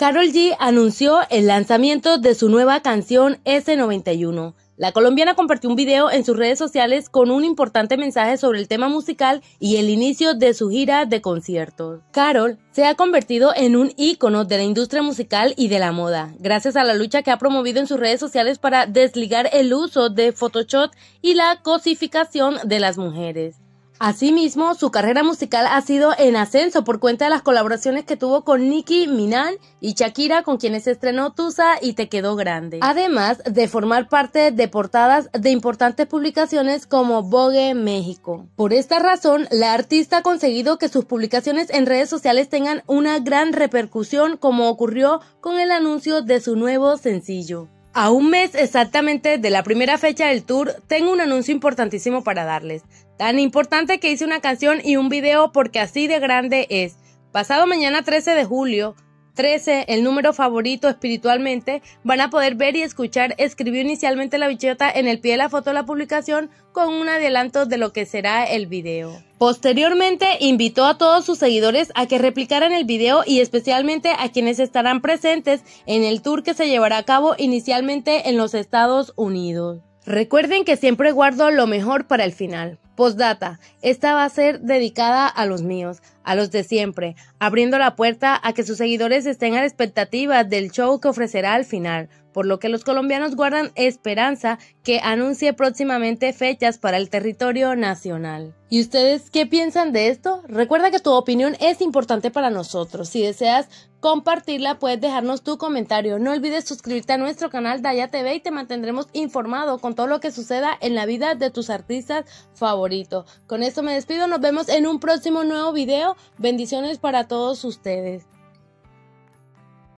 Carol G anunció el lanzamiento de su nueva canción S91. La colombiana compartió un video en sus redes sociales con un importante mensaje sobre el tema musical y el inicio de su gira de conciertos. Carol se ha convertido en un ícono de la industria musical y de la moda, gracias a la lucha que ha promovido en sus redes sociales para desligar el uso de Photoshop y la cosificación de las mujeres. Asimismo, su carrera musical ha sido en ascenso por cuenta de las colaboraciones que tuvo con Nicki Minaj y Shakira, con quienes estrenó Tusa y Te quedó grande. Además de formar parte de portadas de importantes publicaciones como Vogue México. Por esta razón, la artista ha conseguido que sus publicaciones en redes sociales tengan una gran repercusión, como ocurrió con el anuncio de su nuevo sencillo. A un mes exactamente de la primera fecha del tour, tengo un anuncio importantísimo para darles. Tan importante que hice una canción y un video porque así de grande es. Pasado mañana 13 de julio, 13, el número favorito espiritualmente, van a poder ver y escuchar, escribió inicialmente la bichota en el pie de la foto de la publicación con un adelanto de lo que será el video. Posteriormente invitó a todos sus seguidores a que replicaran el video y especialmente a quienes estarán presentes en el tour que se llevará a cabo inicialmente en los Estados Unidos. Recuerden que siempre guardo lo mejor para el final. Postdata, esta va a ser dedicada a los míos, a los de siempre, abriendo la puerta a que sus seguidores estén a la expectativa del show que ofrecerá al final, por lo que los colombianos guardan esperanza que anuncie próximamente fechas para el territorio nacional. ¿Y ustedes qué piensan de esto? Recuerda que tu opinión es importante para nosotros. Si deseas compartirla, puedes dejarnos tu comentario. No olvides suscribirte a nuestro canal Daya TV y te mantendremos informado con todo lo que suceda en la vida de tus artistas favoritos. Con esto me despido, nos vemos en un próximo nuevo video. Bendiciones para todos ustedes.